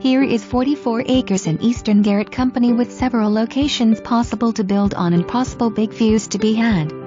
Here is 44 acres in Eastern Garrett Company with several locations possible to build on and possible big views to be had.